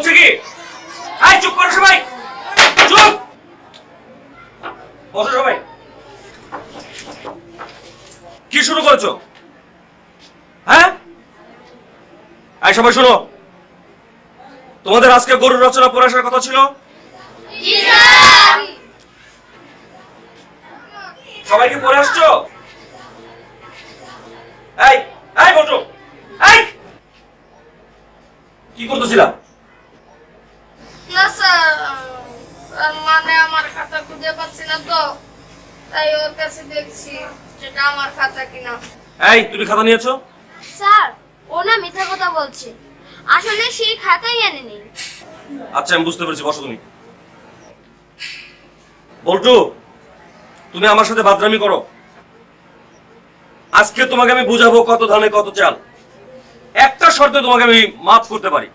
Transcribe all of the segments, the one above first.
হচ্ছে কি? আই চুপ করো সবাই। চুপ। বসো সবাই। কি শুরু করেছ? হ্যাঁ? আই সবাই শোনো। তোমাদের আজকে গরুর রচনা পড়ে আসার কথা ছিল? সবাই কি পড়ে আসছো? এই এই বসো। এই! কি করতেছিলাম খুঁজে পাচ্ছি না তো তাই ওর কাছে দেখছি যেটা আমার খাতা কিনা। এই তুমি খাতা নিয়েছো? স্যার ও না মিথ্যা কথা বলছে। আসলে সেই খাতাই আনেনি। আচ্ছা আমি বুঝতে পেরেছি বসো তুমি। বল্টু তুমি আমার সাথে বাদরামি করো। আজকে তোমাকে আমি বুঝাবো কত ধানে কত চাল। একটা শর্তে তোমাকে আমি মাফ করতে পারি।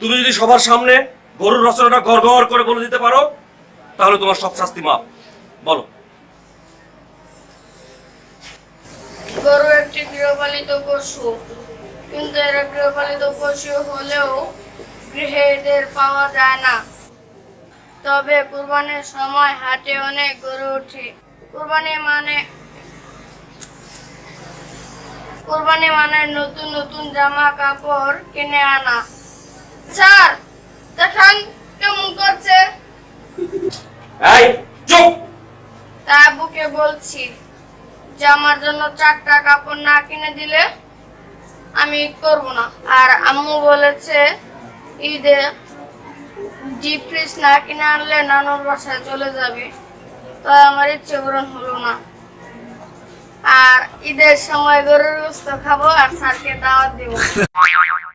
তুমি যদি সবার সামনে গরুর রচনাটা গড় গড় করে বলে দিতে পারো তাহলে তোমার সব শাস্তি মাপ বলো। গরু একটি গৃহপালিত পশু, কিন্তু এরা গৃহপালিত পশু হলেও গৃহে এদের পাওয়া যায় না। তবে কুরবানির সময় হাটে অনেক গরু ওঠে। কুরবানি মানে কুরবানি মানে নতুন নতুন জামা কাপড় কিনে আনা। স্যার এই চুপ! তা আব্বুকে বলছি যে আমার জন্য চারটা কাপড় না কিনে দিলে আমি করব না। আর আম্মু বলেছে ঈদে ডিপ ফ্রিজ না কিনে আনলে নানুর বাসায় চলে যাবে। তাই আমার ইচ্ছে পূরণ হলো না। আর ঈদের সময় গরুর গোস্ত খাব আর স্যারকে দাওয়াত দেবো।